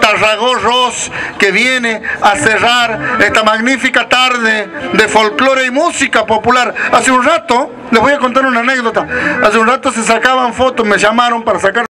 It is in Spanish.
Tarragó que viene a cerrar esta magnífica tarde de folclore y música popular. Hace un rato, les voy a contar una anécdota, hace un rato se sacaban fotos, me llamaron para sacar